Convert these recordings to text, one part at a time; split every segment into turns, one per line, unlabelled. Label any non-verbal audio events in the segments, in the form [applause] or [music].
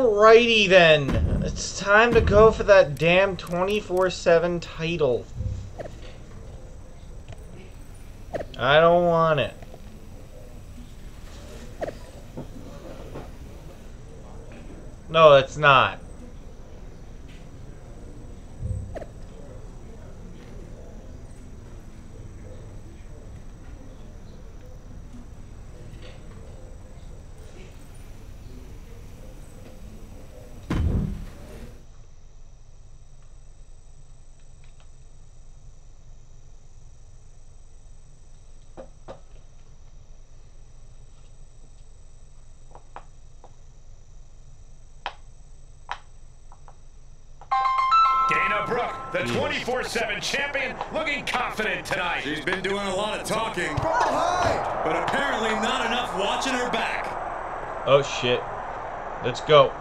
Alrighty then. It's time to go for that damn 24-7 title. I don't want it. No, it's not.
Dana Brooke, the 24-7 champion, looking confident tonight.
She's been doing a lot of talking,
From behind.
but apparently not enough watching her back.
Oh shit. Let's go.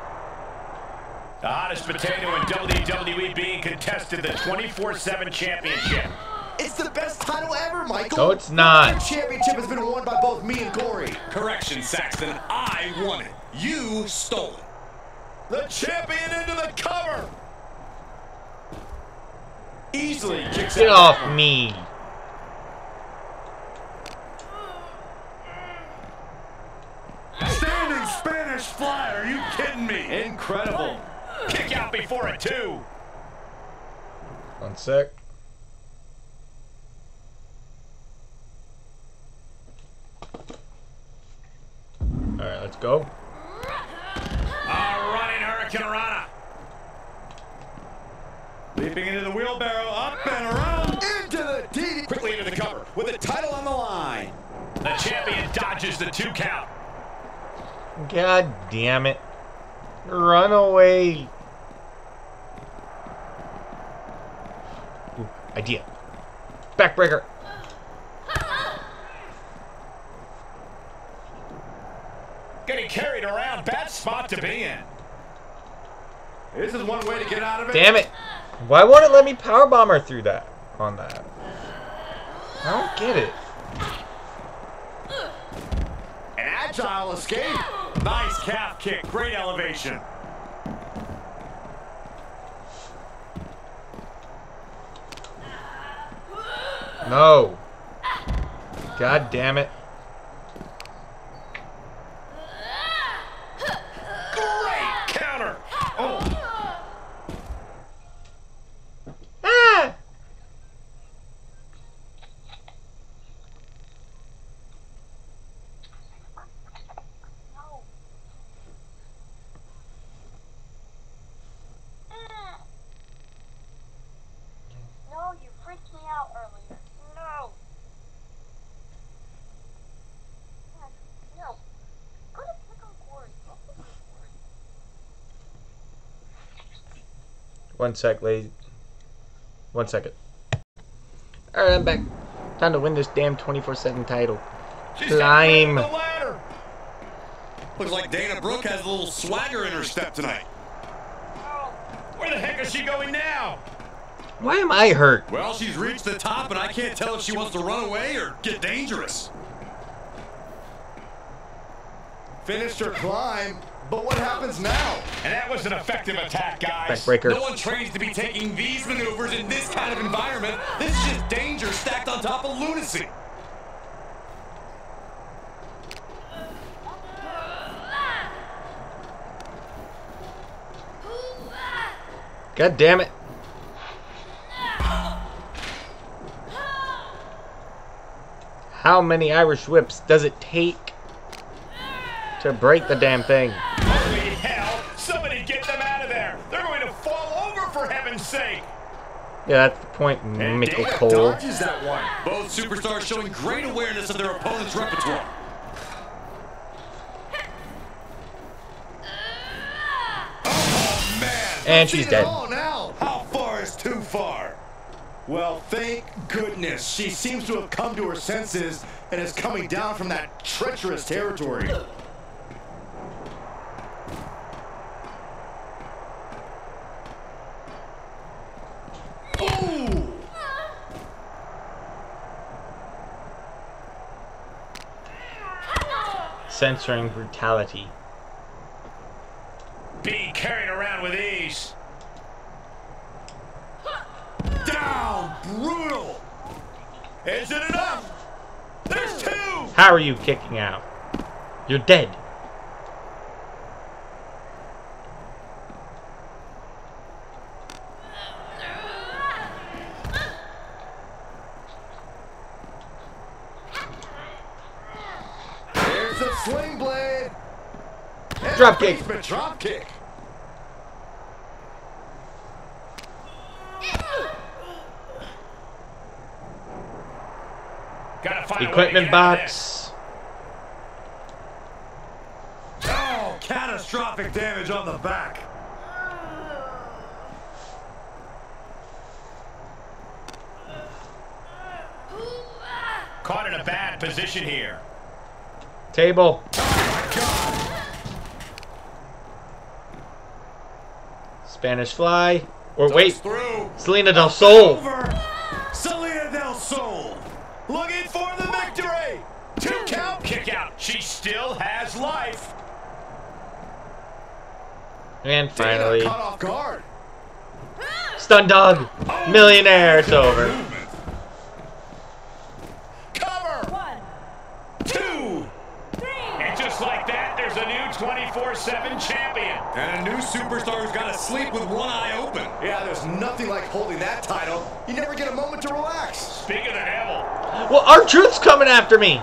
The hottest potato in WWE being contested the 24-7 championship.
It's the best title ever, Michael.
No, it's not.
The championship has been won by both me and Corey.
Correction, Saxton. I won it. You stole it.
The champion into the cover. Easily kicks
Get
out.
off me.
Standing Spanish fly. Are you kidding me?
Incredible. Kick out before a two.
One sec. Alright, let's go.
A running hurricanrana.
Leaping into the wheelbarrow, up and around.
Into the DD.
Quickly into the cover.
With the title on the line.
The champion dodges the two count.
God damn it. Run away. Ooh, idea. Backbreaker.
Getting carried around. Bad spot to be in.
This is one way to get out of it.
Damn it. Why won't it let me powerbomb her through that? On that. I don't get it.
An agile escape.
Nice calf kick. Great elevation.
No. God damn it.
Great counter. Oh,
Ah!
No, you freaked me out earlier. No. No. Go to pick on Corey. Go pick on Corey.
One sec, lady. One second. Alright, I'm back. Time to win this damn 24-7 title.
she's
Climb.
the ladder.
Looks like Dana Brooke has a little swagger in her step tonight.
Where the heck is she going now?
Why am I hurt?
Well, she's reached the top, and I can't tell if she wants to run away or get dangerous.
Finished her climb. But what happens now?
And that was an effective attack, guys.
Backbreaker.
No one trains to be taking these maneuvers in this kind of environment. This is just danger stacked on top of lunacy.
God damn it. How many Irish whips does it take to break the damn thing?
Holy hell! Somebody get them out of there! They're going to fall over for heaven's sake!
Yeah, that's the point,
And
Michael
Dana
Cole.
dodges that one.
Both superstars showing great awareness of their opponent's repertoire. Oh, man.
And she's dead.
How far is too far?
Well, thank goodness. She seems to have come to her senses and is coming down from that treacherous territory. Ooh!
Censoring brutality.
being carried around with ease.
Down. Brutal.
Is it enough? There's two!
How are you kicking out? You're dead.
Here's the sling blade. And
Drop kick.
basement Drop kick.
Gotta find a way to
Equipment
get out of this.
box.
Oh, catastrophic damage on the back.
Caught in a bad position here.
Table. Spanish fly. Or wait,
Through.
Selena Del Sol.
Over. Selena Del Sol. Looking for the victory.
Two count. Kick out. She still has life.
And
Dana
finally,
caught off guard.
stun dog. Oh. Millionaire. It's over.
Movement.
Cover. Two. And just like that, there's a new 24-7 champion.
And a new superstar who's got to sleep with one eye open.
Yeah, there's nothing like holding that title. You never get a moment to relax.
Speaking of the devil,
Well, our truth's coming after me.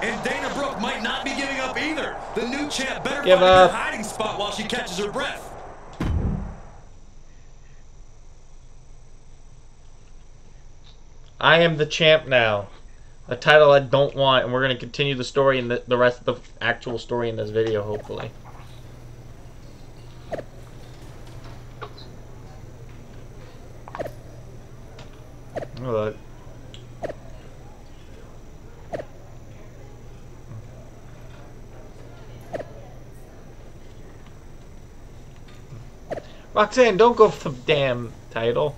And Dana Brooke might not be giving up either. The new champ better
Give
find a
up.
good hiding spot while she catches her breath.
I am the champ now. A title I don't want, and we're going to continue the story and the, the rest of the actual story in this video, hopefully. Look. Roxanne, don't go for the damn title.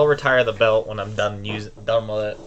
I'll retire the belt when I'm done use done with it.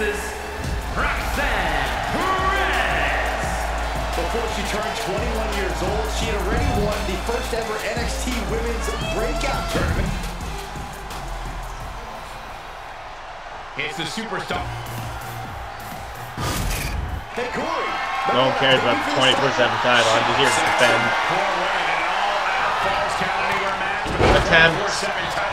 Texas, Roxanne Perez.
Before she turned 21 years old, she had already won the first ever NXT Women's Breakout Tournament.
It's the superstar.
Hey, Corey.
No one cares about the 24 7 title. I'm just here to defend.
Poor winning an all-out Falls Count Anywhere match with the
Attempt.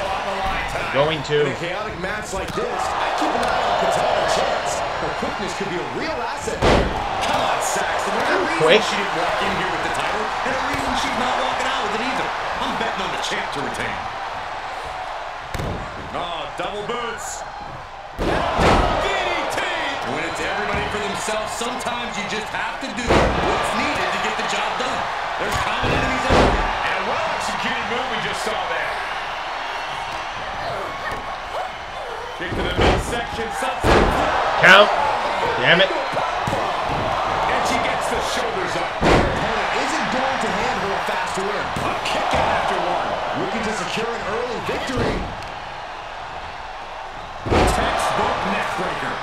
24-7 title on the line tonight.
Going
In a chaotic match like this, I keep an eye on Katana Chance. Her quickness could be a real asset here.
Come on, Saxton. There's a
Quick.
she didn't walk in here with the title, and a reason she's not walking out with it either. I'm betting on the champ to retain. Oh, double boots. DDT! When it's everybody for themselves, sometimes you just have to do what's needed to get the job done. There's common enemies everywhere.
And a well-executed move we just saw there. Kick to the midsection, sunset.
Count. Damn it.
And she gets the shoulders up.
Opponent isn't going to hand her a fast win.
A kick out after one.
Looking to secure an early victory.
Textbook neckbreaker.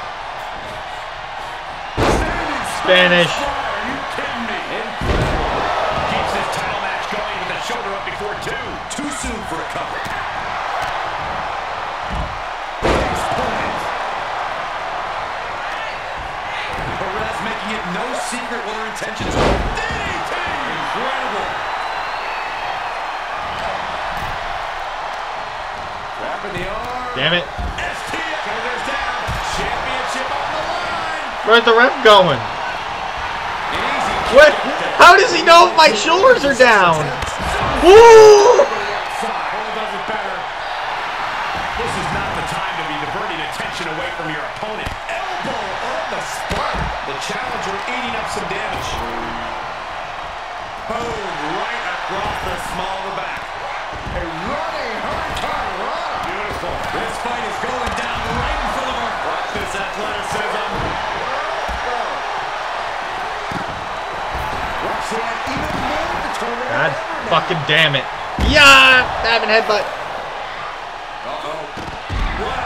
Spanish.
Are you kidding me? Incredible. Keeps this title match going with the shoulder up before two.
Too soon for a cover. Secret what her intentions are. DDT! Incredible.
Wrapping the arm.
Damn it.
STF. Shoulders down. Championship on the line.
Where's the ref going?
Easy
What? How does he know if my shoulders are down? Woo!
Boom, right across the small of the back.
A running hurricane run.
Beautiful.
This fight is going down right in front of our...
Watch this athleticism.
Roxanne even more determined.
God
than now.
fucking damn it. Yeah! Diving headbutt.
Uh-oh. What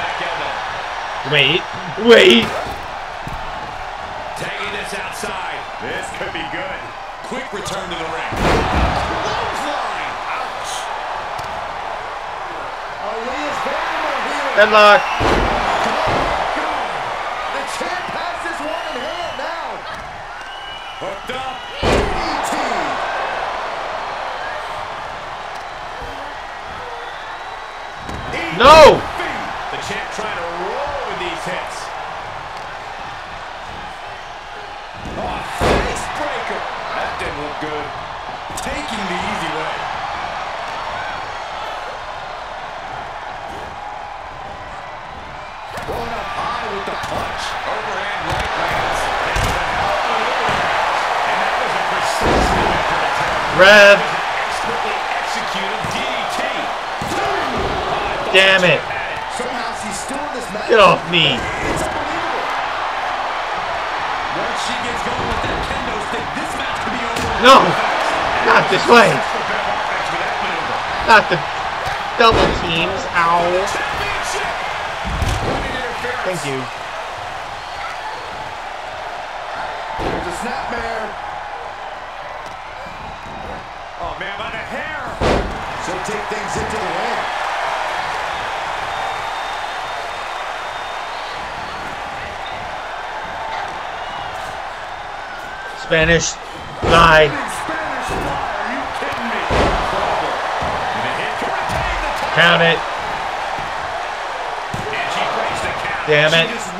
back elbow.
Wait. Wait.
Tagging this outside. This could be good.
Quick return to the ring.
Clothesline. Ouch.
Aliyah's vulnerable here.
Headlock.
The champ has this one in hand now.
Hooked up.
DDT.
No!
The champ trying to roll with these hits. Oh, face breaker. That didn't look good.
Taking the easy way. Stick, this match could be over.
No! Not this way. Not the double teams. Ow. Thank you.
The title.
Count it. Damn it.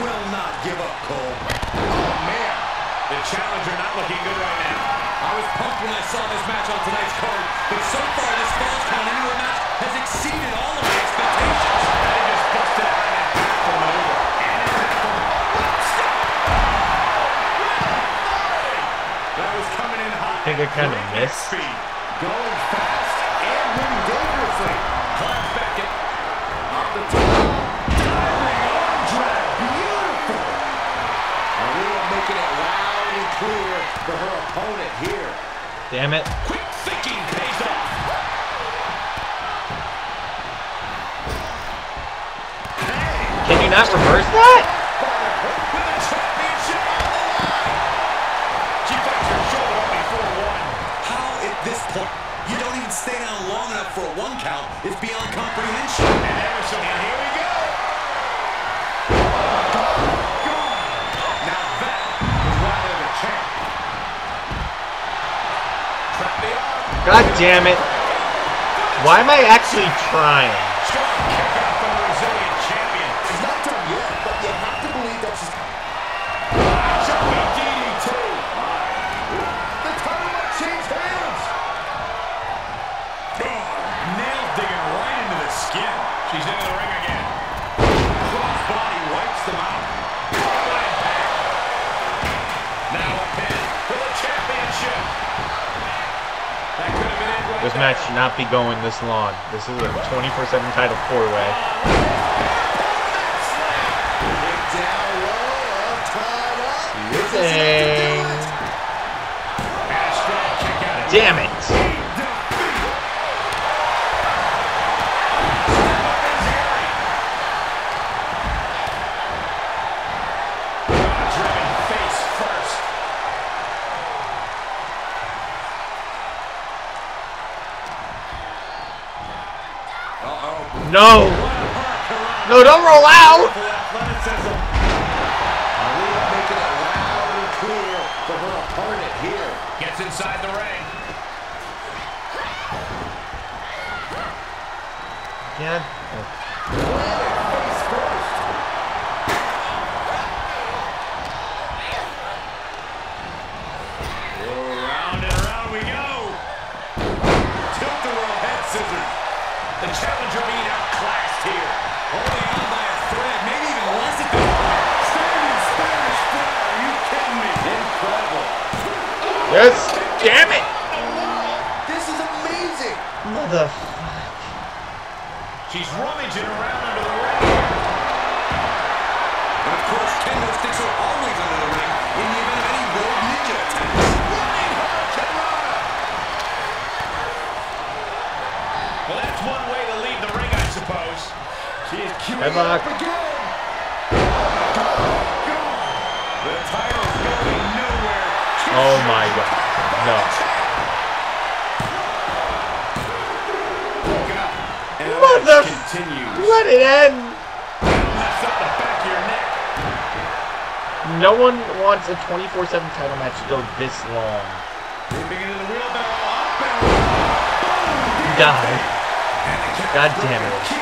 kind of.
Going fast and dangerously. On the
top.
Diving.
Beautiful.
Making
it loud and
clear for
her opponent here.
Damn it.
Quick thinking pays off.
Can you not reverse that?
count is beyond comprehension.
And Anderson, and here we go.
God damn it. Why am I actually trying? This match should not be going this long. This is a 24-7 title four-way. Damn it! No! No, don't roll out! Oh my god. No. Mother... Let it end! No one wants a 24-7 title match to go this long. Die. God damn it.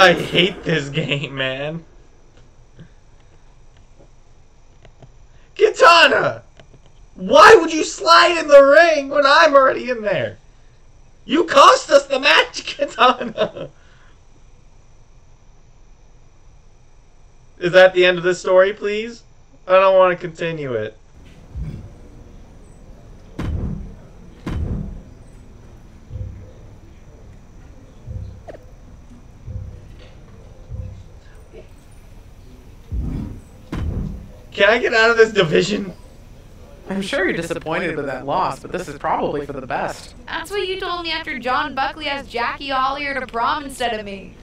I hate this game, man. Katana! Why would you slide in the ring when I'm already in there? You cost us the match, [laughs] Katana! Is that the end of the story, please? I don't want to continue it. Can I get out of this division?
I'm sure you're disappointed with that loss, but this is probably for the best.
That's what you told me after John Buckley asked Jackie Ollier to prom instead of me.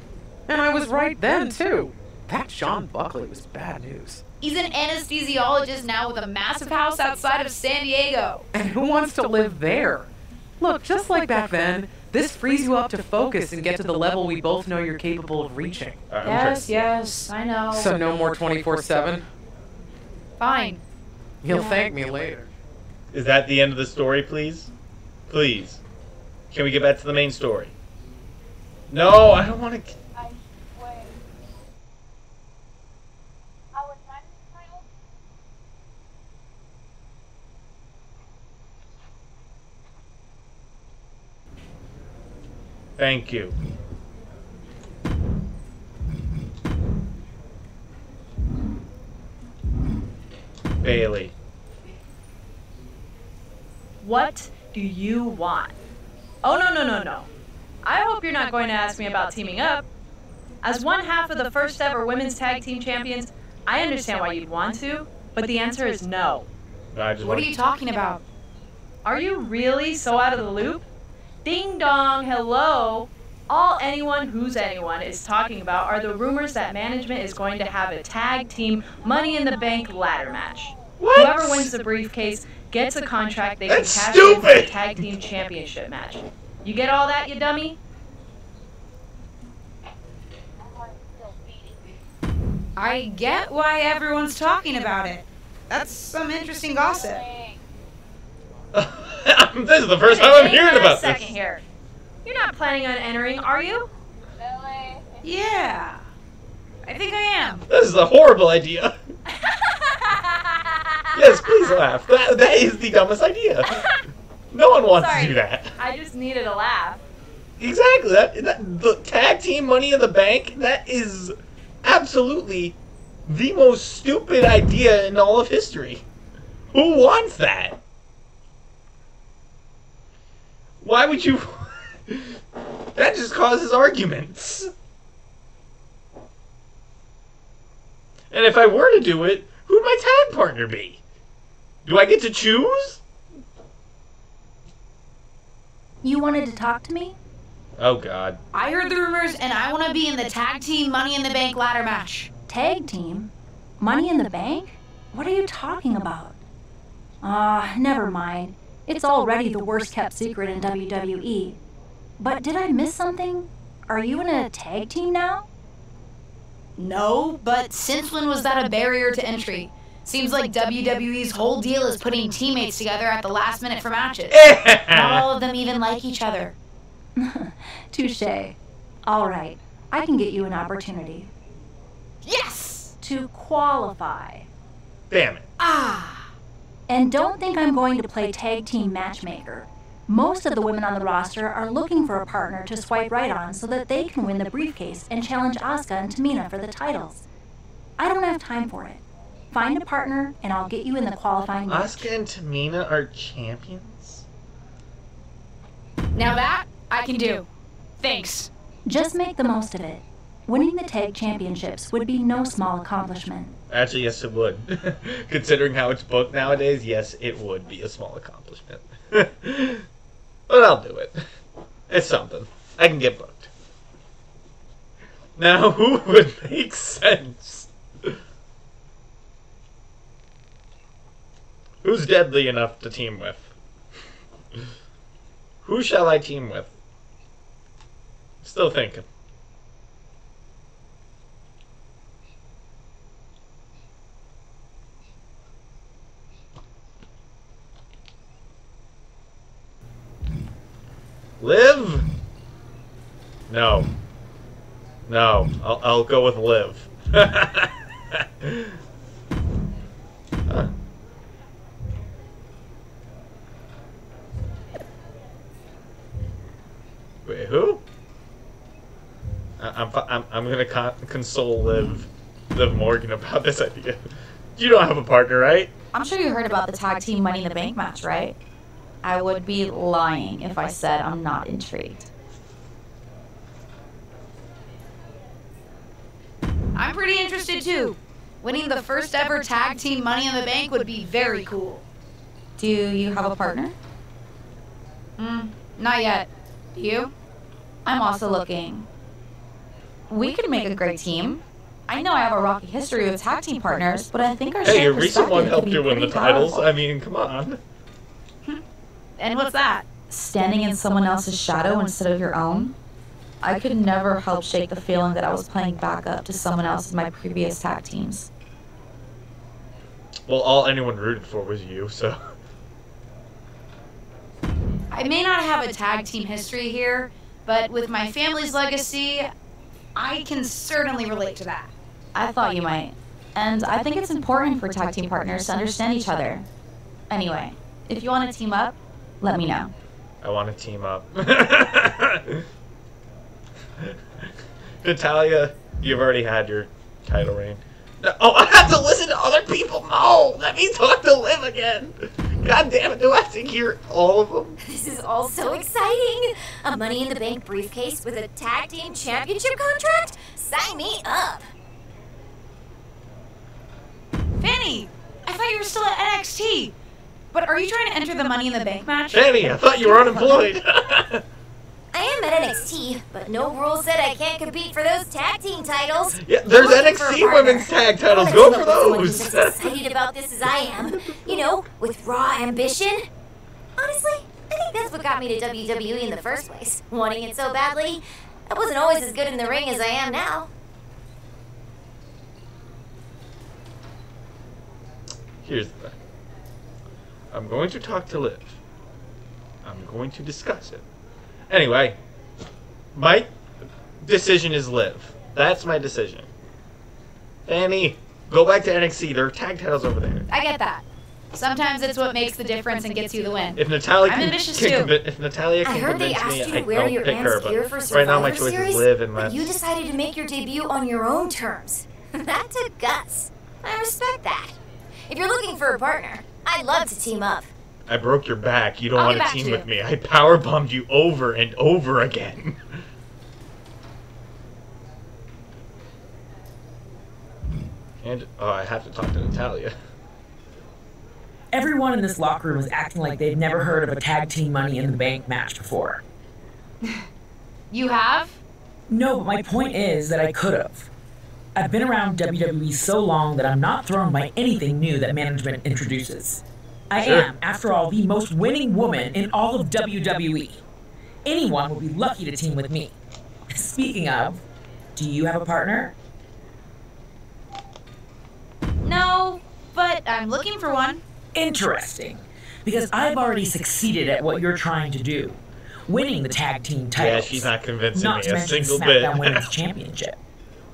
And I was right then, too. That John Buckley was bad news.
He's an anesthesiologist now with a massive house outside of San Diego.
And who wants to live there? Look, just like back then, this frees you up to focus and get to the level we both know you're capable of reaching.
Yes, yes, I know.
So no more 24 7?
Fine.
You'll thank me later.
Is that the end of the story, please? Please. Can we get back to the main story? No, I don't want to.
I swear. Our time title?
Thank you. Bayley.
What do you want? Oh, no, no, no, no. I hope you're not going to ask me about teaming up. As one half of the first ever women's tag team champions, I understand why you'd want to, but the answer is no.
What are you talking about?
Are you really so out of the loop? Ding dong, hello. All anyone who's anyone is talking about are the rumors that management is going to have a tag team Money in the Bank ladder match.
What?
Whoever wins the briefcase gets a contract they
That's
can cash in for the tag team championship match. You get all that, you dummy?
My heart is still beating.
I get why everyone's talking about it. That's some interesting gossip. [laughs]
This is the first time I'm
Hang
hearing
on
about
a second
this.
here. You're not planning on entering, are you?
Really?
Yeah. I think I am.
This is a horrible idea. [laughs] Yes, please laugh. That, that is the dumbest idea. No one wants
Sorry.
to do that.
I just needed a laugh.
Exactly. That, that the tag team money in the bank. That is absolutely the most stupid idea in all of history. Who wants that? Why would you? That just causes arguments. And if I were to do it, who'd my tag partner be? Do I get to choose?
You wanted to talk to me?
Oh God.
I heard the rumors and I want to be in the tag team Money in the Bank ladder match.
Tag team? Money in the bank? What are you talking about? Ah, never mind. It's already the worst kept secret in WWE. But did I miss something? Are you in a tag team now?
No, but since when was that a barrier to entry? Seems like WWE's whole deal is putting teammates together at the last minute for matches. [laughs] Not all of them even like each other. [laughs]
Touche. All right, I can get you an opportunity
Yes!
to qualify.
Damn it.
Ah!
And don't think I'm going to play tag team matchmaker. Most of the women on the roster are looking for a partner to swipe right on so that they can win the briefcase and challenge Asuka and Tamina for the titles. I don't have time for it. Find a partner and I'll get you in the qualifying match.
Asuka and Tamina are champions?
Now that I can do. Thanks.
Just make the most of it. Winning the tag championships would be no small accomplishment.
Actually, yes, it would. [laughs] Considering how it's booked nowadays, yes, it would be a small accomplishment. [laughs] but I'll do it. It's something. I can get booked. Now, [laughs] who would make sense? Who's deadly enough to team with? Who shall I team with? Still thinking. Liv? No. No. I'll, I'll go with Liv. Huh. [laughs] Wait, who? I, I'm, I'm, I'm gonna con- console Liv, Liv Morgan about this idea. You don't have a partner, right?
I'm sure you heard about the tag team Money in the Bank match, right? I would be lying if I said I'm not intrigued.
I'm pretty interested too. Winning the first ever tag team Money in the Bank would be very cool.
Do you have a partner?
Hmm, not yet. Do you?
I'm also looking. We could make a great team. I know I have a rocky history with tag team partners, but I think our
Hey,
shared
your recent one helped you win the titles.
powerful.
I mean, come on.
And what's that? Standing in someone else's shadow instead of your own? I could never help shake the feeling that I was playing backup to someone else in my previous tag teams.
Well, all anyone rooted for was you, so.
I may not have a tag team history here, but with my family's legacy, I can certainly relate to that.
I thought you might. And I think it's important for tag team partners to understand each other. Anyway, if you want to team up, let me know.
I want to team up. [laughs] Natalya, you've already had your title reign. Oh, I have to listen to other people? No! Let me talk to Liv again! God damn it, do I have to hear all of them?
This is all so exciting! A Money in the Bank briefcase with a tag team championship contract? Sign me up!
Fanny, I thought you were still at NXT. But are you trying to enter the Money in the Bank match?
Fanny, I thought you were unemployed. [laughs]
I am at NXT, but no rule said I can't compete for those tag team titles.
yeah, there's
looking
NXT women's tag titles. Go for
up with someone who's
those.
as excited about this as I am. You know, with raw ambition. Honestly, I think that's what got me to WWE in the first place. Wanting it so badly. I wasn't always as good in the ring as I am now.
Here's the thing. I'm going to talk to Liv. I'm going to discuss it. Anyway, my decision is Liv. That's my decision. Fanny, go back to NXT. There are tag titles over there.
I get that. Sometimes it's what makes the difference and gets you the win.
If Natalya
I'm
can,
ambitious
can
too.
if Natalya
I
can
heard they
convince
asked
me,
you
I
to wear
don't
your
pick her.
aunt's gear for
right now my
Survivor
choice
Series,
is Liv
but
unless
you decided to make your debut on your own terms. [laughs] that took guts. I respect that. If you're looking for a partner, I'd love to team up.
I broke your back. You don't
I'll
want to team
to
with me. I power bombed you over and over again. [laughs] and oh, I have to talk to Natalya.
Everyone in this locker room is acting like they've never heard of a tag team Money in the Bank match before. [laughs]
You have?
No, but my point is that I could have. I've been around WWE so long that I'm not thrown by anything new that management introduces. I
Sure.
am, after all, the most winning woman in all of WWE. Anyone would be lucky to team with me. Speaking of, do you have a partner?
No, but I'm looking for one.
Interesting, because I've already succeeded at what you're trying to do, winning the tag team
Yeah, she's not convincing
not
me
to
a single
SmackDown
bit.
Women's [laughs] Championship.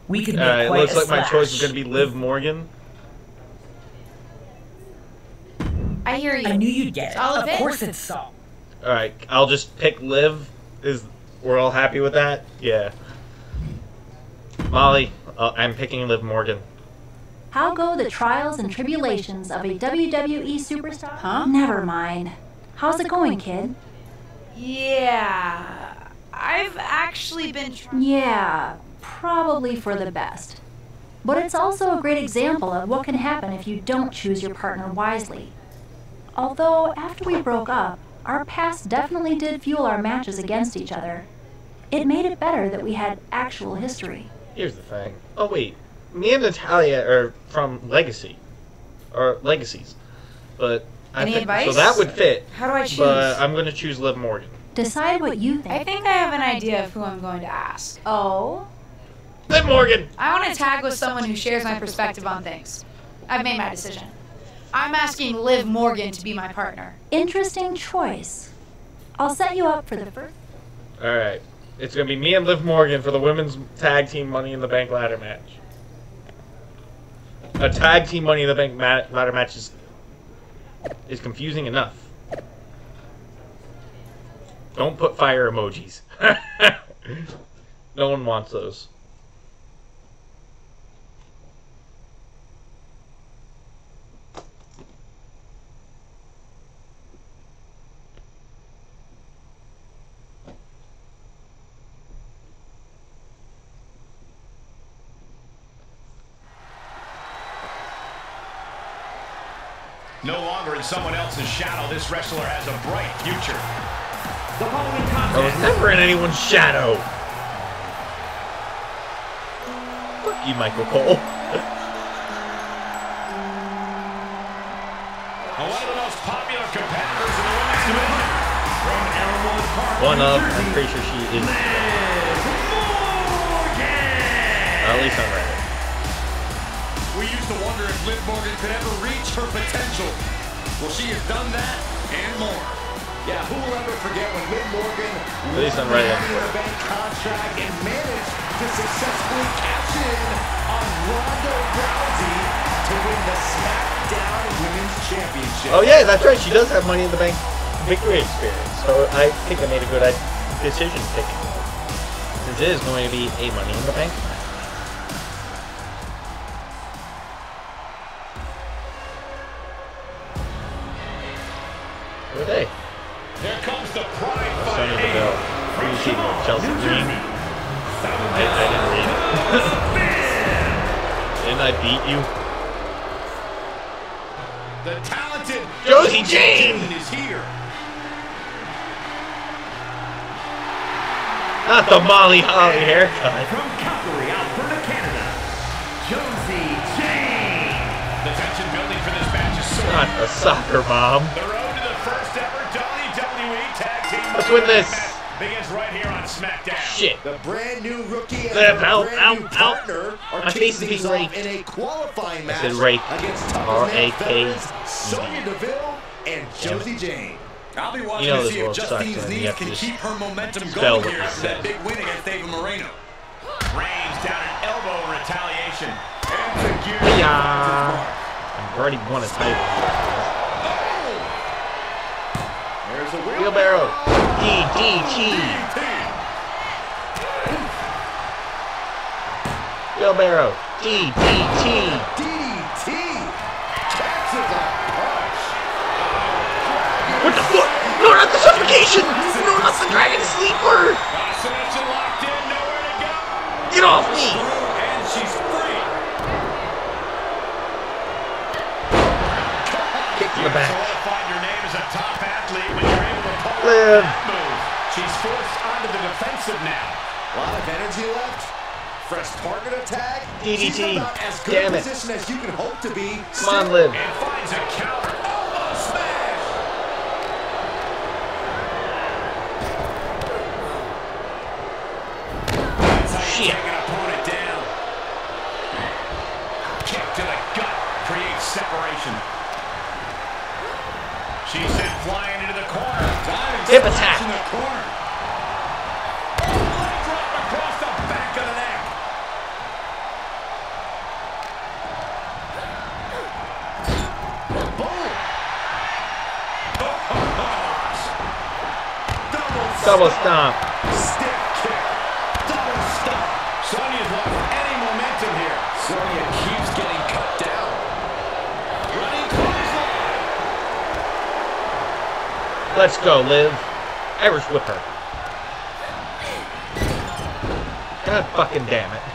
We could make
Alright,
quite
looks
a
like my choice is going to be Liv Morgan.
I hear you.
I knew you'd get it.
All of
of
it?
course it's so.
Alright, I'll just pick Liv. Is We're all happy with that? Yeah. Molly, uh, I'm picking Liv Morgan.
How go the trials and tribulations of a WWE superstar? Huh? Never mind. How's it going, kid?
Yeah. I've actually been trying.
Yeah, probably for the best. But it's also a great example of what can happen if you don't choose your partner wisely. Although, after we broke up, our past definitely did fuel our matches against each other. It made it better that we had actual history.
Here's the thing. Oh wait, me and Natalya are from Legacy, or Legacies, but I
Any
think
advice?
so that would fit.
How do I choose?
But I'm gonna choose Liv Morgan.
Decide what you think.
I think I have an idea of who I'm going to ask.
Oh?
Liv Morgan.
I want to tag with someone who shares my perspective on things. I've made my decision. I'm asking Liv Morgan to be my partner.
Interesting choice. I'll set you up for the first.
All right, it's gonna be me and Liv Morgan for the women's tag team Money in the Bank ladder match. A tag team Money in the Bank ma- ladder match is is confusing enough. Don't put fire emojis. [laughs] no one wants those.
No longer in someone else's shadow, this wrestler has a bright future.
The following
I was never in anyone's shadow.
is
you, Michael Cole.
One of the most popular competitors in the women's division. From Elmwood Park,
One of, I'm pretty sure she is. At least on Reddit.
We used to wonder if Liv Morgan could ever reach her potential. Well, she has done that and more.
Yeah, who will ever forget when Liv Morgan
At least Reddit.
Money in the Bank contract and managed to successfully cash in on Ronda Rousey to win the SmackDown Women's Championship.
Oh yeah, that's right. She does have Money in the Bank victory experience. So I think I made a good decision picking. This is going to be a Money in the Bank I beat you?
The talented
Josie Jane!
is here.
Not the Molly Holly haircut.
From Calgary, Alberta, Canada, Josie Jane.
The tension building for this match is so
Not a soccer mom.
The road to the first ever WWE Tag Team
Let's win this.
Match begins right here on SmackDown.
Shit.
The brand new rookie and
Liv,
her
ow,
brand new
ow, ow.
partner are
My face is being
off
raked.
in a qualifying match
said rake.
against Tucker's
R-A-K-E.
veterans Sonya Deville and Josie Jane.
I'll be watching
You know
to see if Justine's
man.
Knees can keep her momentum going here after that big win against David Moreno.
Reigns down an elbow retaliation.
And secure
Yeah. I've already won a title.
There's a wheel.
Wheelbarrow. DDT. Wheelbarrow. DDT.
DDT. Catches a punch.
What the fuck? No, not the suffocation! No, not the dragon sleeper!
Submission locked in, nowhere to go.
Get off me!
and she's free.
Kick to the back.
Solidified your name as a top athlete when you're able to pull
Liv.
that move. She's forced onto the defensive now.
A lot of energy left. Fresh partner to tag.
DDT.
She's about as good
Damn
a
it.
as you can hope to be.
Come on, Liv.
And finds a counter. Oh, smash! That's how you
Shit.
take an opponent down. Kick to the gut creates separation. She's sent flying into the corner. Diving
Hip
splash
attack.
in the corner. Leg drop across the back of the neck.
Double stomp. Let's go, Liv. Irish whip her. God fucking damn it.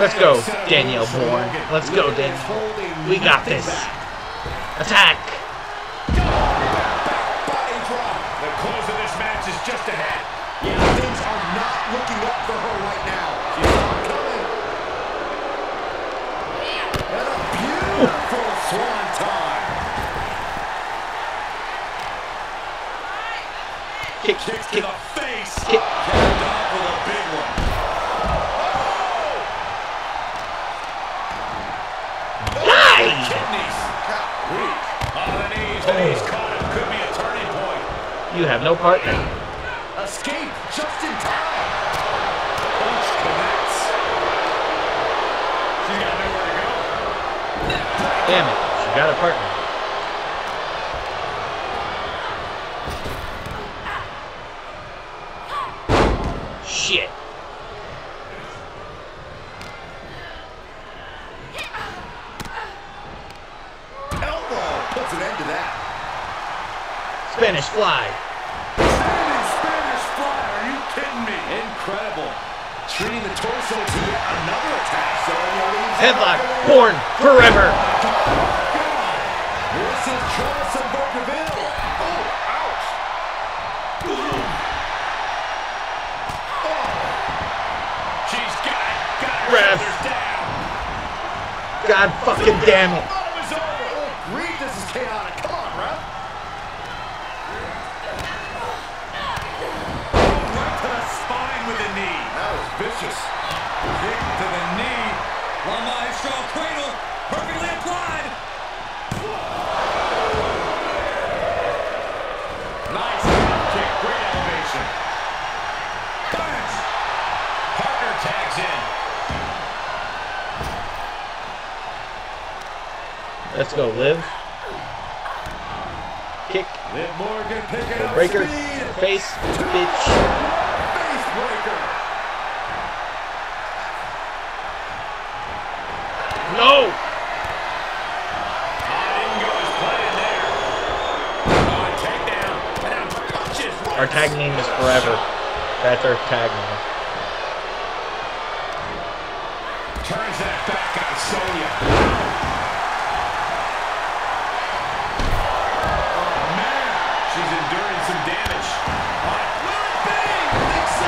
Let's go, Danielle Bourne. Let's go, Danielle. We got this. Attack.
The close of this match is just ahead.
Yeah, things are not looking up for her right now. She's not coming. And a beautiful swan time.
Kick, kick.
the face.
Kick.
Capped off with a big one.
Die!
Kidneys. Weak. On the knees. The knees caught him. Could be a turning point.
You have no partner.
Escape just in time.
Punch connects. She's got nowhere to go.
Damn it. She got a partner. Shit.
Elbow puts an end to that.
Let's Spanish fly.
Standing Spanish fly. Are you kidding me?
Incredible. Treating the torso to yet another attack. So
Headlock. Born forever.
This is troublesome Bougainville. Oh, ouch.
She's got it. Got her
Ref. God fucking damn it.
Grief, this is chaotic. Come on, ref.
Right to the spine with the knee.
That was vicious.
Kick to the knee. La Maestro
Let's go, Liv. Kick.
Liv Morgan picking up
Breaker.
speed.
Face. Bitch.
Face breaker.
No! Our tag name is Forever. That's our tag name.
Turns that back on Sonya.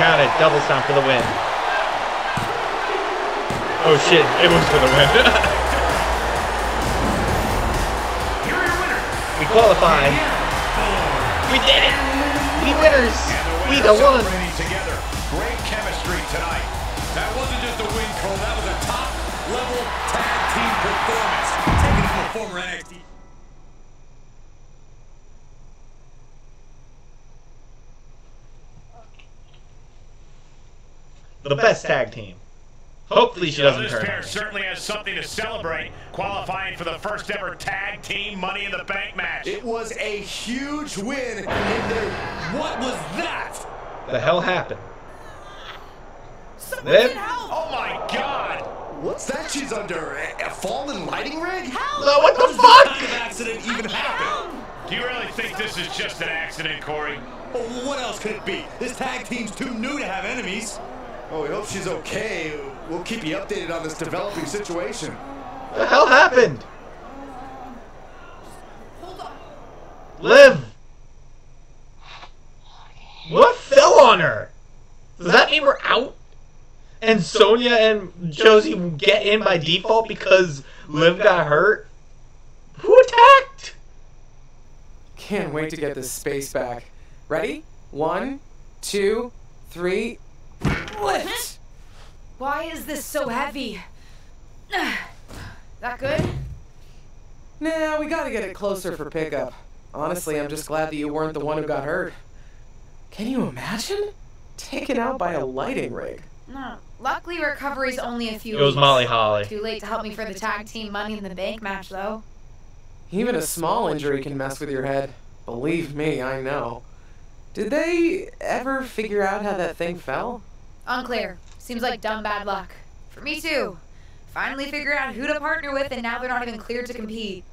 Count it. Double stomp for the win. Oh shit, it was for the win. [laughs] We qualified. We did it! We winners! We the one! The best tag team. Hopefully she doesn't
this
turn.
pair
on
certainly has something to celebrate, qualifying for the first ever tag team Money in the Bank match.
It was a huge win in their.
What was that?
The hell happened? Liv?
Oh my God!
What's that she's under? A, a fallen lighting rig?
No, what the
How
fuck?
did this accident even happen?
Do you really think this is just an accident, Corey?
Well, what else could it be? This tag team's too new to have enemies.
Oh, we hope she's okay. We'll keep you updated on this developing situation.
What the hell happened? Liv! What fell on her? Does that mean we're out? And Sonya and Josie get in by default because Liv got hurt? Who attacked?
Can't wait to get this space back. Ready? One, two, three. Lift!
Why is this so heavy? [sighs] that good?
Nah, we gotta get it closer for pickup. Honestly, I'm just glad that you weren't the one who got hurt. Can you imagine? Taken out by a lighting rig.
No. Luckily, recovery's only a few
It was. Molly Holly.
Too late to help me for the tag team Money in the Bank match, though.
Even a small injury can mess with your head. Believe me, I know. Did they ever figure out how that thing fell?
Unclear. Seems like dumb bad luck. For me, too. Finally figured out who to partner with, and now they're not even cleared to compete.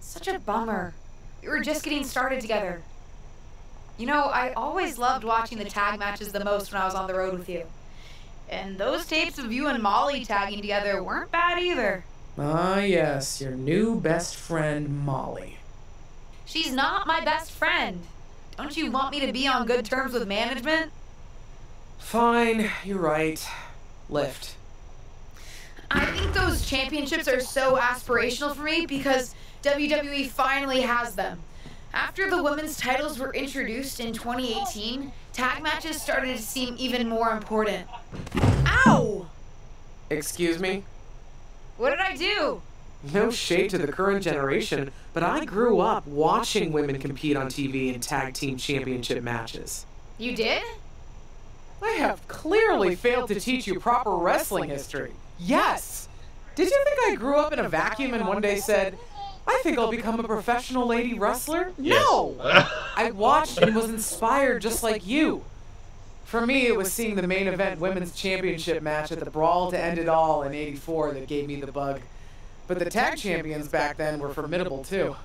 Such a bummer. We were just getting started together. You know, I always loved watching the tag matches the most when I was on the road with you. And those tapes of you and Molly tagging together weren't bad either.
Ah, yes, your new best friend, Molly.
She's not my best friend. Don't you want me to be on good terms with management?
Fine, you're right. Lift.
I think those championships are so aspirational for me because WWE finally has them. After the women's titles were introduced in 2018, tag matches started to seem even more important. Ow!
Excuse me?
What did I do?
No shade to the current generation, but I grew up watching women compete on TV in tag team championship matches.
You did?
I have clearly failed to teach you proper wrestling history. Yes! Did you think I grew up in a vacuum and one day said, I think I'll become a professional lady wrestler? No! [laughs] I watched and was inspired just like you. For me, it was seeing the main event women's championship match at the Brawl to End It All in 84 that gave me the bug. But the tag champions back then were formidable too.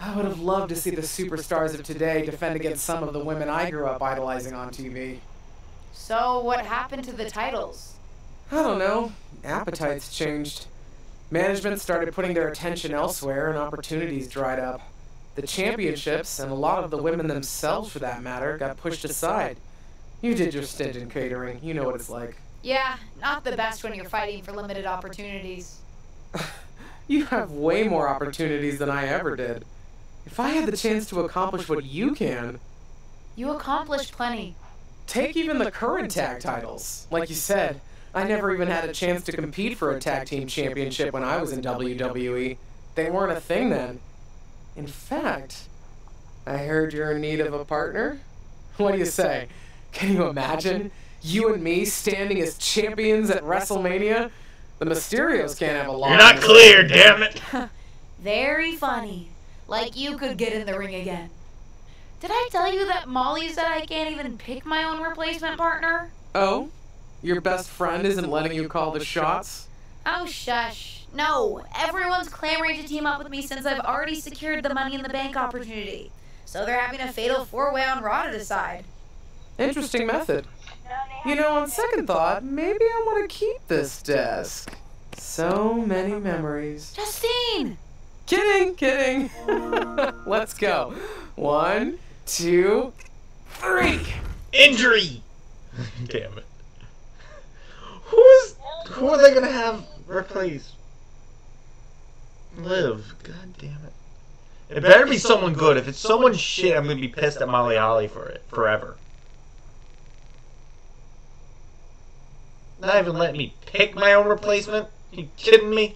I would have loved to see the superstars of today defend against some of the women I grew up idolizing on TV.
So, what happened to the titles?
I don't know. Appetites changed. Management started putting their attention elsewhere and opportunities dried up. The championships, and a lot of the women themselves for that matter, got pushed aside. You did your stint in catering. You know what it's like.
Yeah, not the best when you're fighting for limited opportunities. [laughs]
You have way more opportunities than I ever did. If I had the chance to accomplish what you can,
You accomplished plenty.
Take even the current tag titles. Like you said, I never even had a chance to compete for a tag team championship when I was in WWE. They weren't a thing then. In fact, I heard you're in need of a partner. What do you say? Can you imagine? You and me standing as champions at WrestleMania? The Mysterios can't have a long.
You're not clear, damn it. [laughs]
Very funny. Like you could get in the ring again. Did I tell you that Molly said I can't even pick my own replacement partner?
Oh? Your best friend isn't letting you call the shots?
Oh, shush. No, everyone's clamoring to team up with me since I've already secured the Money in the Bank opportunity. So they're having a fatal four way on Raw to decide.
Interesting method. You know, on second thought, maybe I want to keep this desk. So many memories.
Justine!
Kidding, kidding. [laughs] Let's go. One, two, three.
Injury. [laughs] Damn it. Who's who are they gonna have replace? Live. God damn it. It better be someone good. If it's someone shit, I'm gonna be pissed at Molly Holly for it forever. Not even letting me pick my own replacement? You kidding me?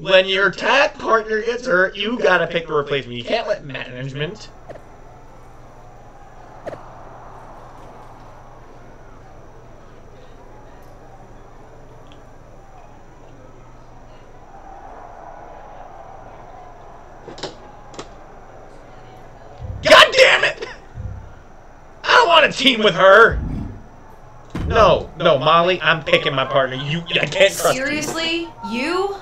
When your tag partner gets hurt, you gotta pick a replacement. You can't let management. God damn it! I don't want to team with her. No, no, Molly, I'm picking my partner. You, I can't trust you.
Seriously? You?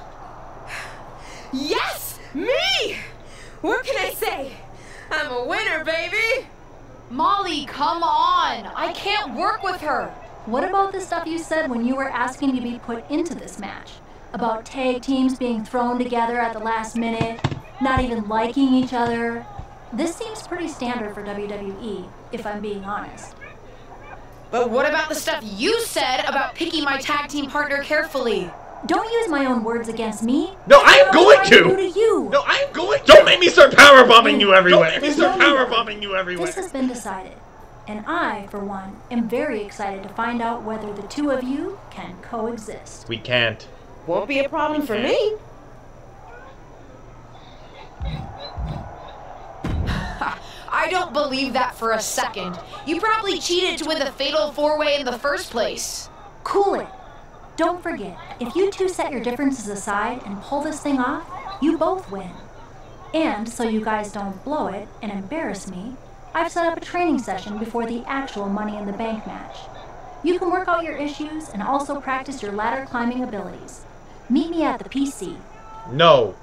Yes! Me! What can I say? I'm a winner, baby!
Molly, come on! I can't work with her!
What about the stuff you said when you were asking to be put into this match? About tag teams being thrown together at the last minute, not even liking each other? This seems pretty standard for WWE, if I'm being honest.
But what about the stuff you said about picking my tag team partner carefully?
Don't use my own words against me.
No, I am
That's
going
what I
to.
do to you.
No, I am going. Don't make me start power bombing you everywhere. Don't make me start power bombing you everywhere.
This has been decided. And I, for one, am very excited to find out whether the two of you can coexist.
We can't.
Won't be a problem for me.
I don't believe that for a second. You probably cheated to win the fatal four way in the first place.
Cool it. Don't forget, if you two set your differences aside and pull this thing off, you both win. And so you guys don't blow it and embarrass me, I've set up a training session before the actual Money in the Bank match. You can work out your issues and also practice your ladder climbing abilities. Meet me at the PC.
No.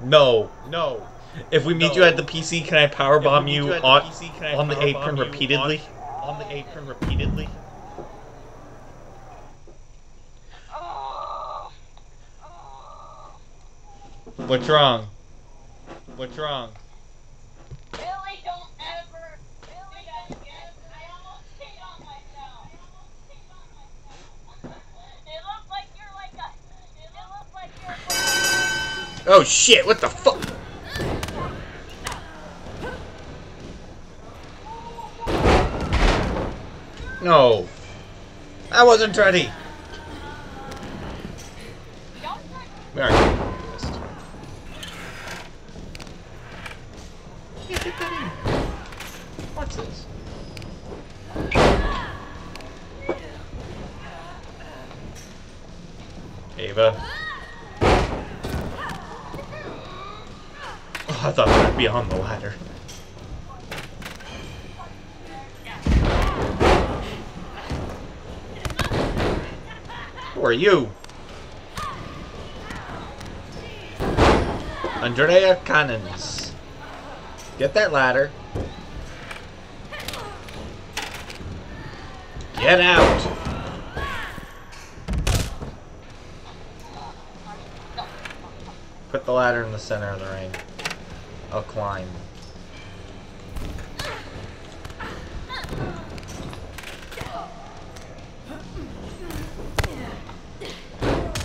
No. No. If we meet you at the PC, can I power bomb you,
you at the
on,
PC, can I
on the
power
apron
bomb you
repeatedly?
On the apron repeatedly.
What's wrong? What's wrong?
Billy, don't ever do that again. I almost peed on myself. It looks like you're like a. It looks like you're.
Oh shit! What the fuck? No, I wasn't ready. Alright. This? Ava. Oh, I thought that'd be on the ladder. for, you. Andrea Cannons. Get that ladder. Get out. Put the ladder in the center of the ring. I'll climb.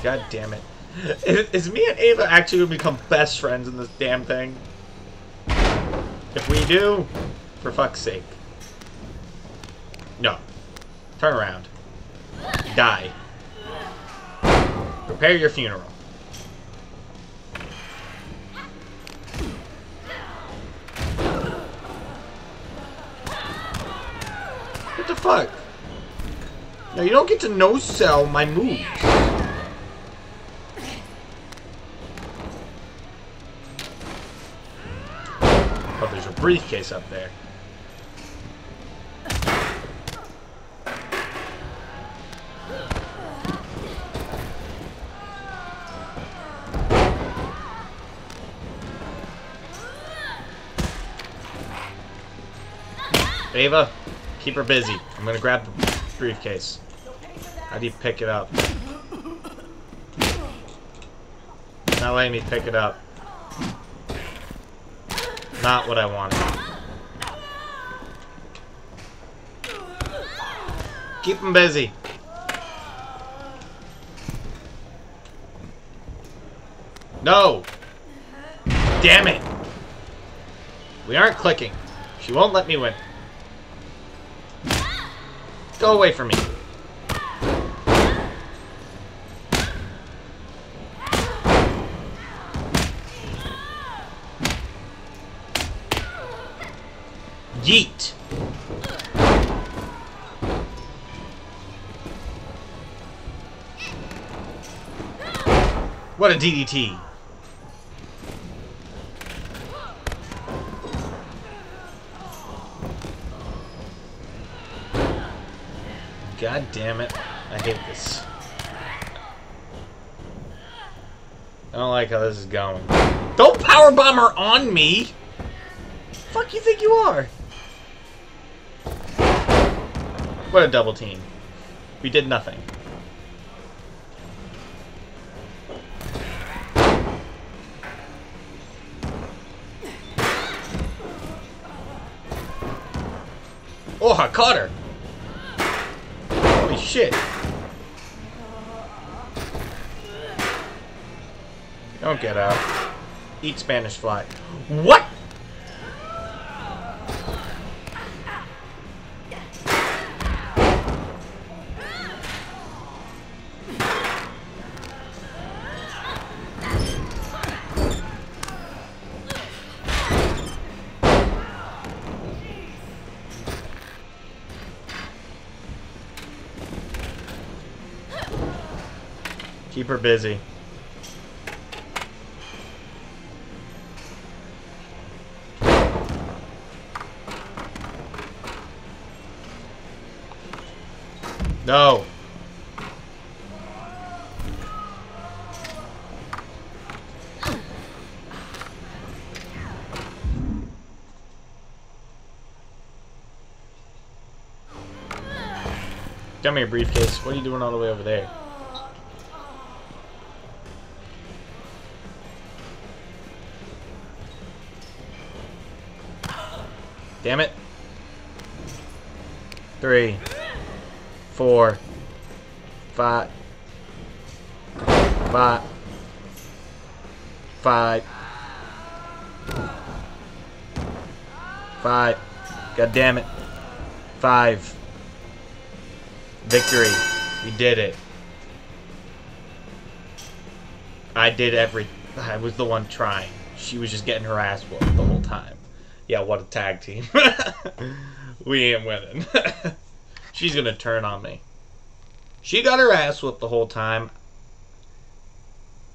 God damn it. Is, is me and Ava actually gonna become best friends in this damn thing? If we do, for fuck's sake. Turn around. Die. Prepare your funeral. What the fuck? No, you don't get to no-sell my moves. Oh, there's a briefcase up there. Ava, keep her busy. I'm gonna grab the briefcase. How do you pick it up? Not letting me pick it up. Not what I wanted. Keep them busy. No! Damn it! We aren't clicking. She won't let me win. Go away from me. Yeet. What a DDT. Damn it. I hate this. I don't like how this is going. Don't power bomber on me! Fuck you think you are? What a double team. We did nothing. Oh, I caught her! Shit. Don't get out. Eat Spanish fly. What? Her busy. No. Come here, briefcase. What are you doing all the way over there? Damn it. Three, four, five, five, five, five. God damn it. Five. Victory. We did it. I did every. I was the one trying. She was just getting her ass whooped the whole time. Yeah, what a tag team. [laughs] we ain't winning. [laughs] She's gonna turn on me. She got her ass whooped the whole time.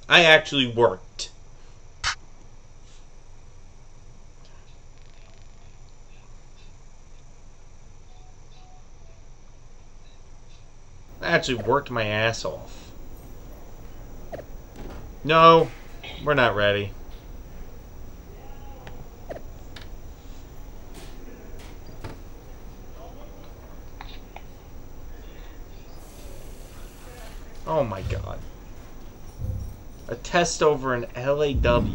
I actually worked. I actually worked my ass off. No, we're not ready. Oh my god. A test over an LAW.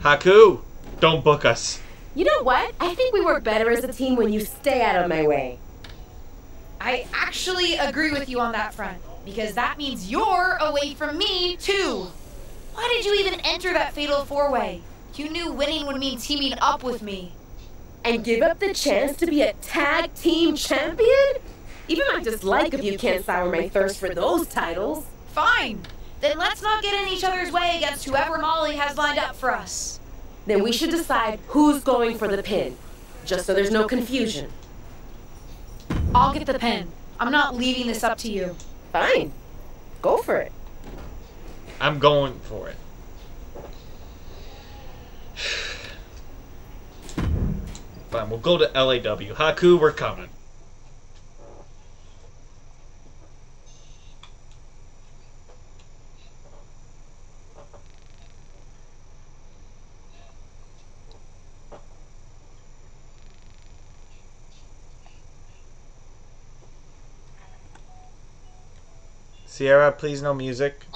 Haku, don't book us.
You know what? I think we work better as a team when you stay out of my way.
I actually agree with you on that front, because that means you're away from me, too. Why did you even enter that fatal four way? You knew winning would mean teaming up with me.
And give up the chance to be a tag team champion? Even my dislike of you can't sour my thirst for those titles.
Fine. Then let's not get in each other's way against whoever Molly has lined up for us.
Then we should decide who's going for the pin, just so there's no confusion.
I'll get the pin. I'm not leaving this up to you.
Fine. Go for it.
I'm going for it. [sighs] Fine, we'll go to LAW. Haku, we're coming. Sierra, please no music.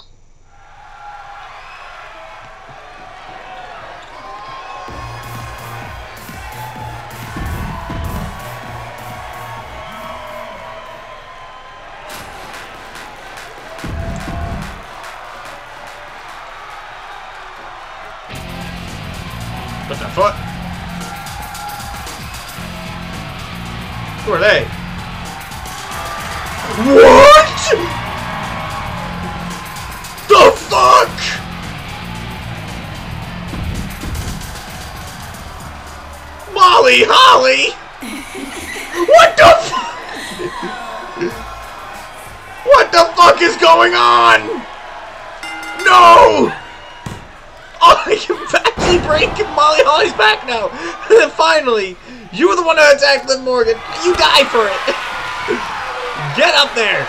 Finally, you were the one who attacked Liv Morgan. You die for it. [laughs] Get up there.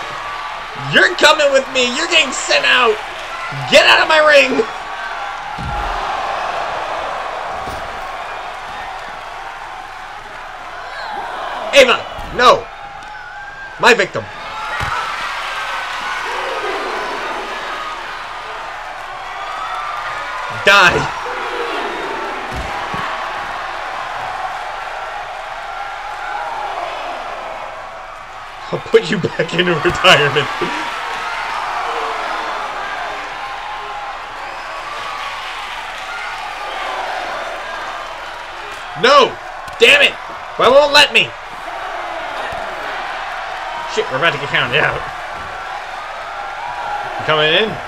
You're coming with me. You're getting sent out. Get out of my ring. Ava, no. My victim. Die. You back into retirement. No! Damn it! Why won't let me? Shit, we're about to get counted out. Coming in?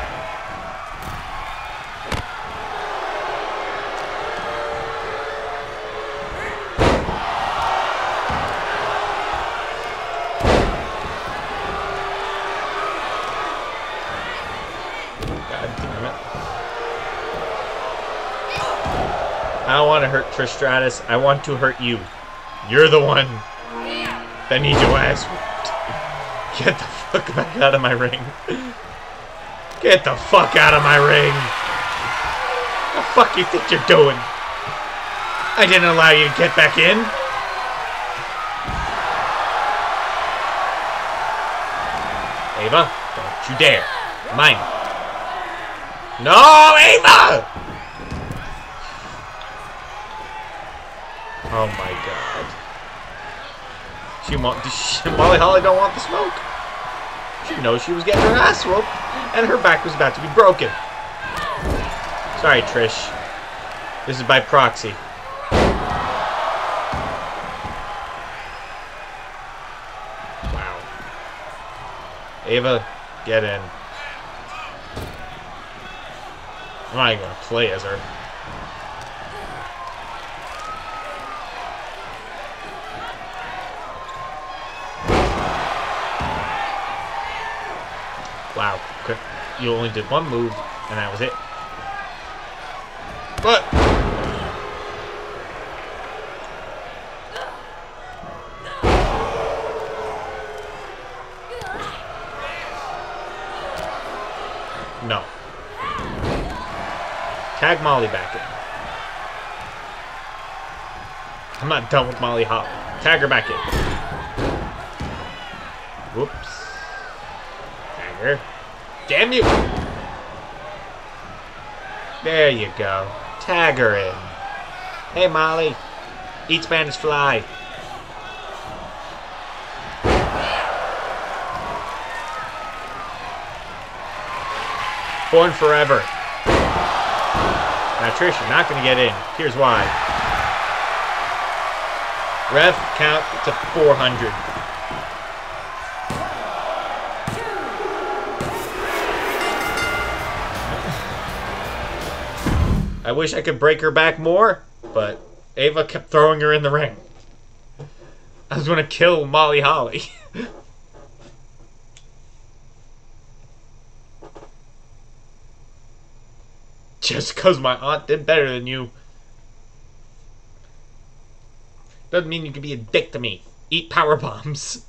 God damn it. I don't want to hurt Trish Stratus. I want to hurt you. You're the one that needs your ass whooped. Get the fuck back out of my ring. Get the fuck out of my ring. What the fuck you think you're doing? I didn't allow you to get back in. Ava, don't you dare. Mine. No, Ava! Oh my god. She, want, she [laughs] Molly Holly don't want the smoke. She knows she was getting her ass whooped, and her back was about to be broken. Sorry, Trish. This is by proxy. Wow. Ava, get in. I'm not even gonna play as her. Wow. Okay. You only did one move, and that was it. But No. Tag Molly back in. I'm not done with Molly Hop. Tag her back in. Whoops. Tag her. Damn you! There you go. Tag her in. Hey, Molly. Eat Spanish fly. Born forever. Now, not going to get in. Here's why. Ref, count to 400. I wish I could break her back more, but Ava kept throwing her in the ring. I was going to kill Molly Holly. [laughs] Just because my aunt did better than you. Doesn't mean you can be a dick to me. Eat power bombs.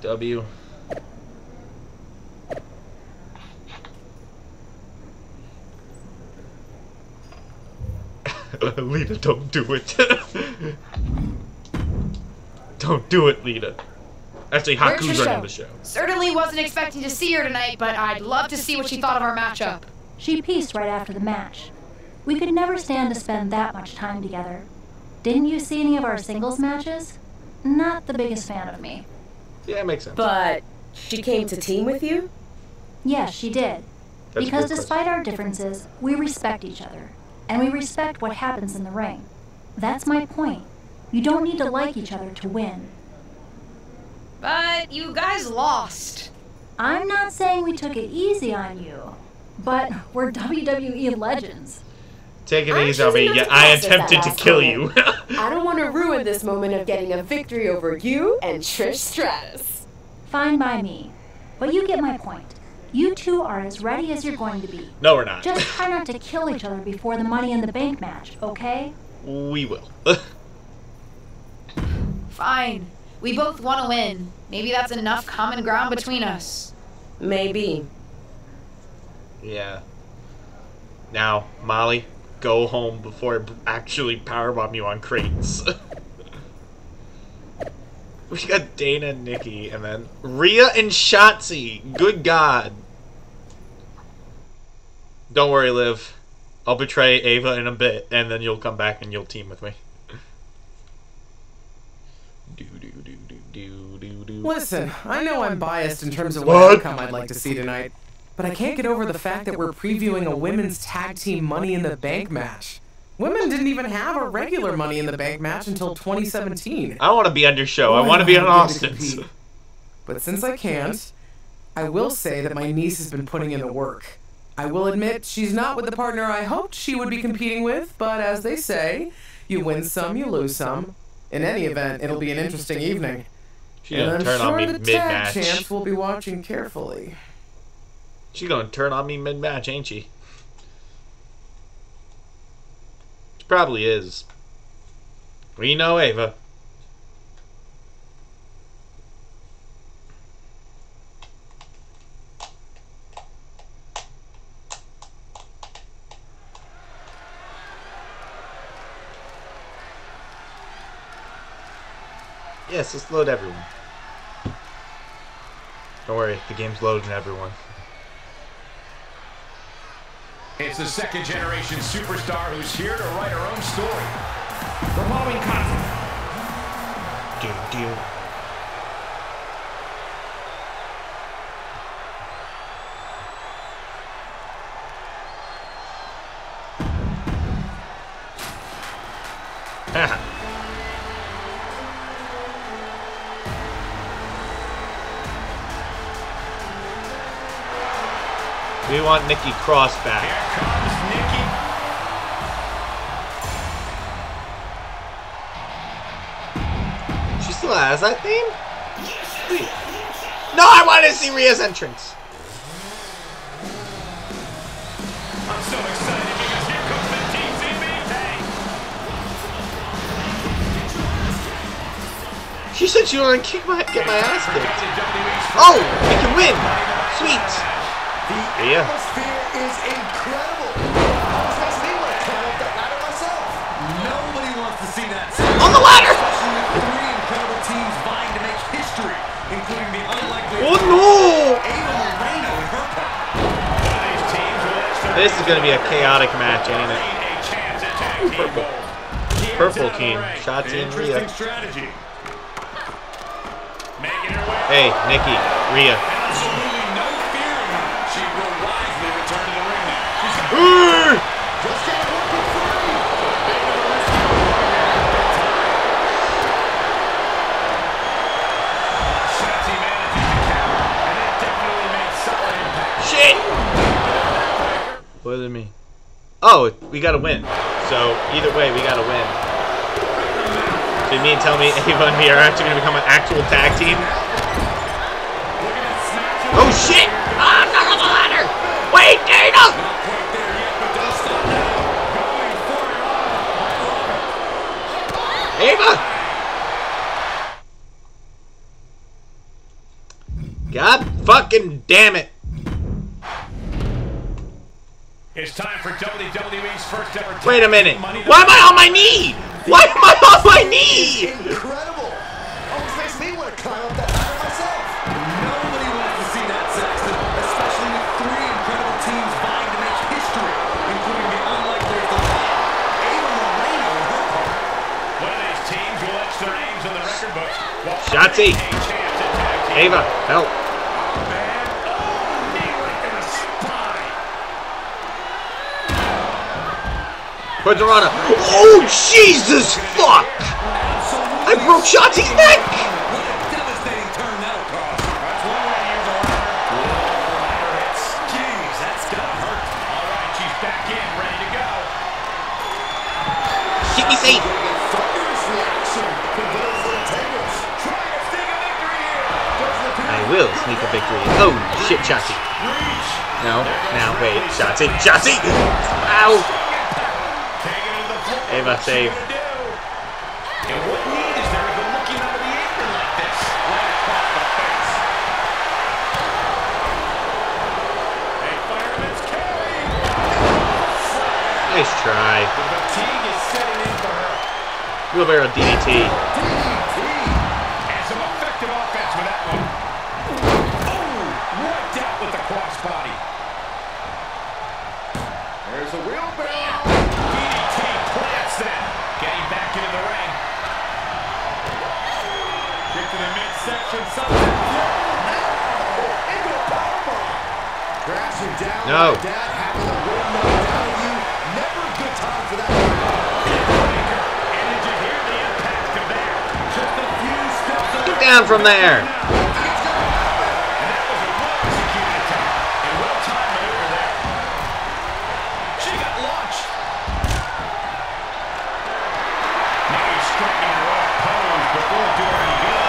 W. [laughs] Lita, don't do it. [laughs] don't do it, Lita. Actually, Haku's
your
running the show.
Certainly wasn't expecting to see her tonight, but I'd love to see what she thought of our matchup.
She pieced right after the match. We could never stand to spend that much time together. Didn't you see any of our singles matches? Not the biggest fan of me.
Yeah, it makes sense.
But she came to team with you?
Yes, she did.
That's
because
good
despite our differences, we respect each other. And we respect what happens in the ring. That's my point. You don't need to like each other to win.
But you guys lost.
I'm not saying we took it easy on you, but we're WWE legends.
Take it
I'm
easy on me. Yeah, I attempted to kill
comment.
you. [laughs]
I don't want to ruin this moment of getting a victory over you and Trish Stratus.
Fine by me. But you get my point. You two are as ready as you're going to be.
no, we're not.
Just try not to kill each other before the Money in the Bank match, okay?
we will. [laughs]
Fine. We both want to win. Maybe that's enough common ground between us.
Maybe.
yeah. Now, Molly, go home before I b- actually powerbomb you on crates. [laughs] we got Dana and Nikki, and then Rhea and Shotzi. Good God. Don't worry, Liv. I'll betray Ava in a bit, and then you'll come back and you'll team with me. do do do do do do do.
Listen, I know I'm biased in terms of what,
What?
outcome I'd like to see tonight, but I can't get over the fact that we're previewing a women's tag team Money in the Bank match. Women didn't even have a regular Money in the Bank match until 2017.
I want to be on your show. Oh, I
Boy,
want to be on
I'm good to
Austin's.
compete. But since I can't, I will say that my niece has been putting in the work. I will admit she's not with the partner I hoped she would be competing with, but as they say, you win some, you lose some. In any event, it'll be an interesting evening.
She's
and
gonna
I'm
turn
sure
on me
the
mid match.
champs will be watching carefully.
She's gonna turn on me mid match, ain't she? She probably is. We know Ava. Yes, let's load everyone. Don't worry, the game's loading everyone.
It's the second generation superstar who's here to write her own story. The following contest
Do want Nikki Cross back. She still has that theme? No, I want to see Rhea's entrance.
I'm so excited because here comes the TCB.
She said she wanted to kick my get my ass kicked. Oh, we can win. Sweet. Yeah.
Atmosphere is incredible. Almost me want to climb up that ladder myself.
Nobody wants to see that.
On the ladder!
Three incredible teams vying to make history, including the unlikely.
Oh no!
Ava Moreno and her.
This is gonna be a chaotic match, ain't it? Purple. Purple team. Shotzi and Rhea. Hey, Nikki, Rhea.
Absolutely no fear in her. She will wisely return to the ring now. She's got
Urgh!
Just gotta work it free.
Shotzi manages to counter, and that definitely made solid impact.
Shit! What does it mean? Oh, we gotta win. So either way, we gotta win. So you mean tell me Ava and me are actually gonna become an actual tag team? Oh shit! Ah, I'm not on the ladder! Wait, Dana! Ava! God fucking damn it!
It's time for WWE's first ever.
Wait a minute.
team Money in the
Why am I on my knee? Why am I on my knee?
Incredible. Almost makes me want to climb up that ladder myself.
Nobody wants to see that, Saxton, especially with three incredible teams vying to make history, including the unlikely of the top, Ava Moreno and her pack.
One of these teams will etch their names on the record books. while
Shotzi.
earning a chance at tag team.
Ava, help.
Reaction from those little tables.
Trying to sneak a victory here.
I will sneak a victory. Oh, shit, Shotzi. No, now, wait. Shotzi, Shotzi! Ow!
Taking it to the floor.
Ava, save.
And what need is there to go looking under the apron like this? Right across the face. A fireman's carry.
Nice try.
The fatigue is setting in for her.
Wheelbarrow DDT.
Before doing any good.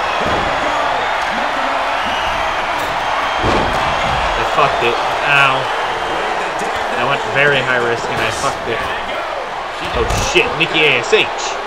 I fucked it. Ow. Very high risk and I fucked it. Oh shit, Nikki ASH.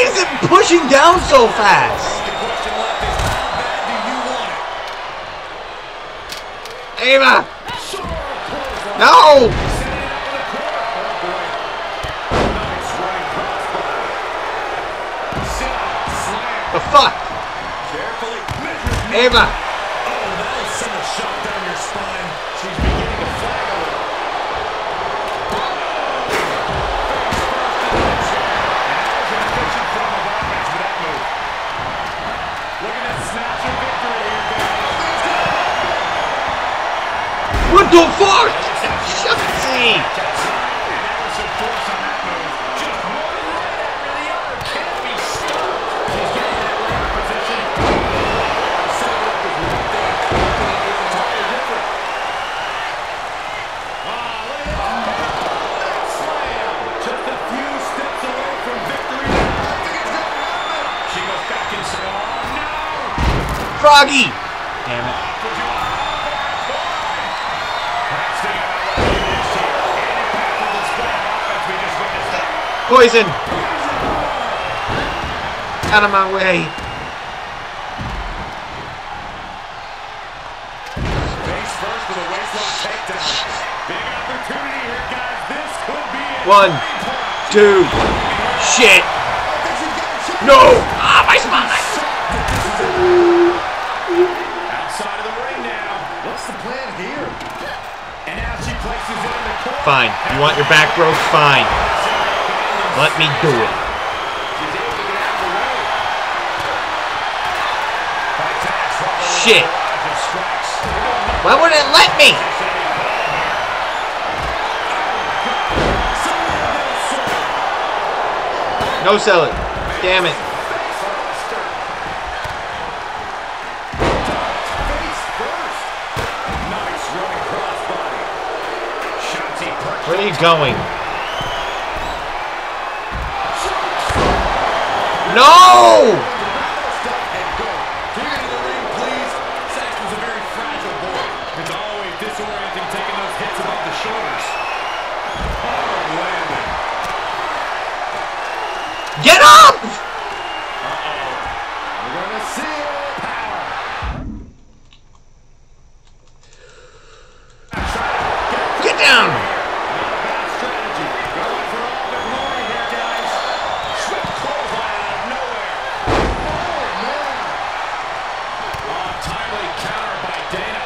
Why is it pushing down so fast?
Ava! No! The fuck? Ava! Out of my way. One, two, shit! No! Ah, my spine!
Outside of the ring now. What's the plan here? And now she places it in the corner.
Fine. You want your back broke? Fine. Let me do it. Shit. Why wouldn't it let me? No sell it. Damn it. Where are you going? No!
Saxton's a very fragile boy. It's always disorienting taking those hits above the shoulders. Hard landing.
Get up!
We're gonna see it. Power.
Get down!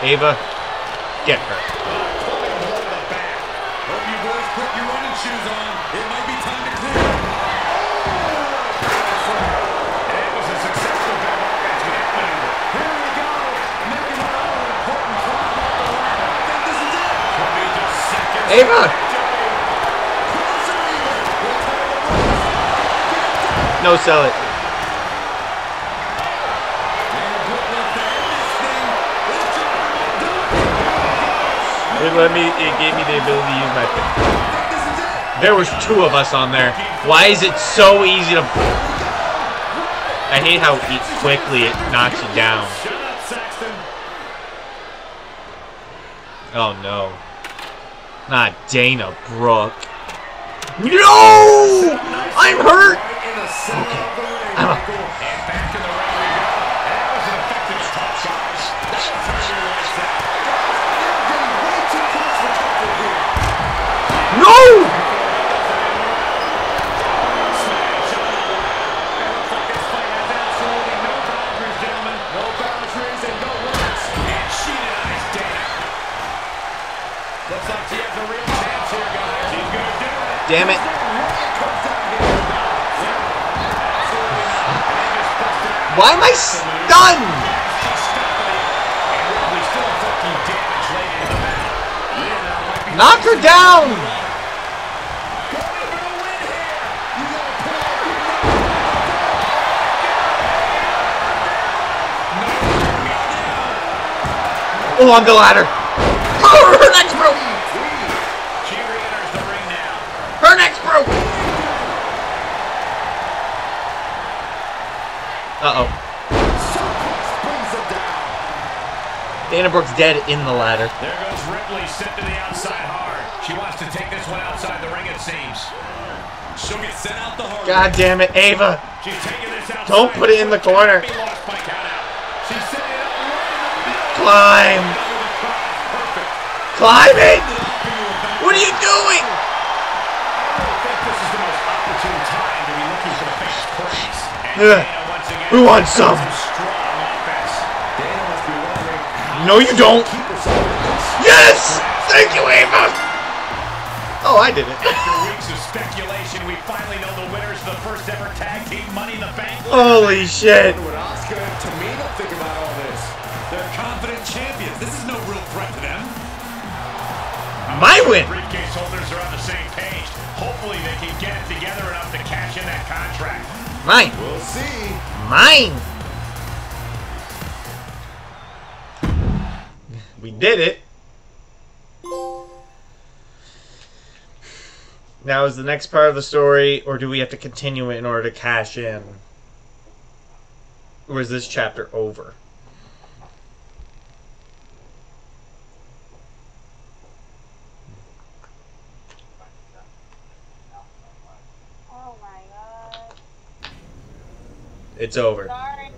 Ava, get her.
Hope you boys put your running shoes on. It might be time to clear. It was a successful bit of offense with that maneuver. Here we go. Making their own important climb up the ladder. I think this is it. Could be just seconds.
Ava! No sell it. It let me. It gave me the ability to use my. There was two of us on there. Why is it so easy to? I hate how quickly it knocks you down. Oh no. Not Dana Brooke. No! I'm hurt! Okay. I'm [laughs] up. No!
Looks like she has a real chance here, guys. She's gonna do it.
Damn it. Why am I stunned? Knock her down! Oh, on the ladder. Dana Brooke's dead in the ladder.
There goes Ripley sent to the outside hard. She wants to take this one outside the ring, it seems. She'll get sent out the hard.
God damn it, Ava.
She's taking this outside.
Don't put it in the corner.
Be lost by count out. She's setting it up right in the middle.
Climb.
Climbing? What are you doing? Ugh. Uh, we want some. No, you don't. Yes! Thank you, Ava! Oh, I did it.
After weeks of speculation, we finally know the winners of the first ever tag team Money in the Bank.
Holy shit.
What Asuka and Tamina think about all this?
They're confident champions. This is no real threat to them.
My win.
Briefcase holders are on the same page. Hopefully they can get it together enough to cash in that contract.
Mine.
We'll see.
Mine. Did it. Now is the next part of the story, or do we have to continue it in order to cash in? Or is this chapter over?
Oh my god.
It's over.
Sorry.